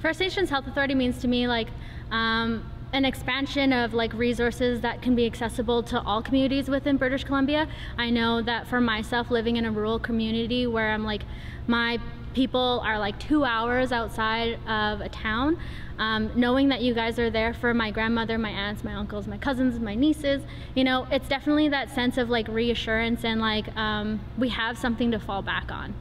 First Nations Health Authority means to me like um, an expansion of like resources that can be accessible to all communities within British Columbia. I know that for myself living in a rural community where I'm like my people are like two hours outside of a town um, knowing that you guys are there for my grandmother my aunts my uncles my cousins my nieces you know it's definitely that sense of like reassurance and like um, we have something to fall back on